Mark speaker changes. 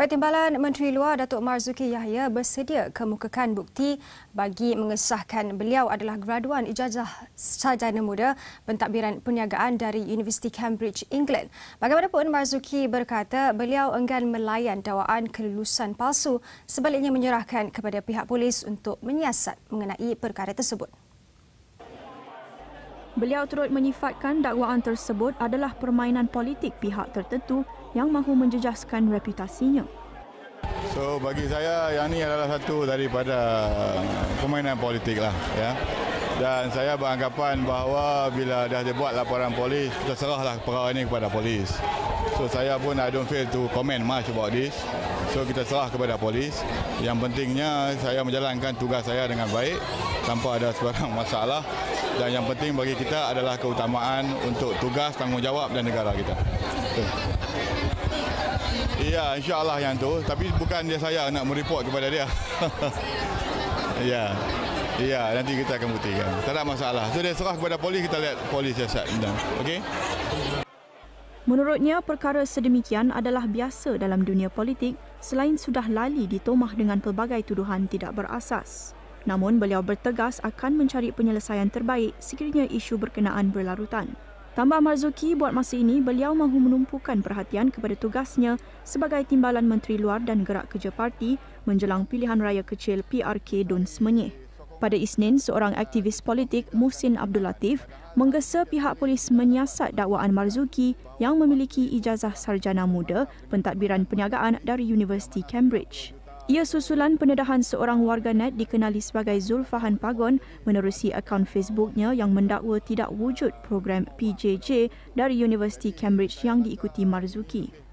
Speaker 1: Pertimbalan Menteri Luar Datuk Marzuki Yahya bersedia kemukakan bukti bagi mengesahkan beliau adalah graduan ijazah sarjana muda pentadbiran perniagaan dari Universiti Cambridge, England. Bagaimanapun Marzuki berkata beliau enggan melayan dakwaan kelulusan palsu sebaliknya menyerahkan kepada pihak polis untuk menyiasat mengenai perkara tersebut.
Speaker 2: Beliau turut menyifatkan dakwaan tersebut adalah permainan politik pihak tertentu yang mahu menjejaskan reputasinya.
Speaker 3: So bagi saya yang ini adalah satu daripada permainan politik lah ya. Dan saya beranggapan bahawa bila dah dibuat laporan polis, kita serahlah perkara ini kepada polis. So saya pun I don't feel to comment much about this. So kita serah kepada polis. Yang pentingnya saya menjalankan tugas saya dengan baik tanpa ada sebarang masalah dan yang penting bagi kita adalah keutamaan untuk tugas tanggungjawab dan negara kita. Iya, insya-Allah yang tu, tapi bukan dia saya nak mereport kepada dia. Ya. Ya, nanti kita akan buktikan. Tak ada masalah. So dia serah kepada polis, kita lihat polis siasat. Okey?
Speaker 2: Menurutnya, perkara sedemikian adalah biasa dalam dunia politik selain sudah lali ditomah dengan pelbagai tuduhan tidak berasas. Namun beliau bertegas akan mencari penyelesaian terbaik sekiranya isu berkenaan berlarutan. Tambah Marzuki, buat masa ini beliau mahu menumpukan perhatian kepada tugasnya sebagai Timbalan Menteri Luar dan Gerak Kerja Parti menjelang pilihan raya kecil PRK Dun Semenyih. Pada Isnin, seorang aktivis politik, Muhsin Abdul Latif, menggesa pihak polis menyiasat dakwaan Marzuki yang memiliki ijazah sarjana muda pentadbiran perniagaan dari Universiti Cambridge. Ia susulan pendedahan seorang warganet dikenali sebagai Zulfahan Pagon menerusi akaun Facebooknya yang mendakwa tidak wujud program PJJ dari Universiti Cambridge yang diikuti Marzuki.